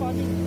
Come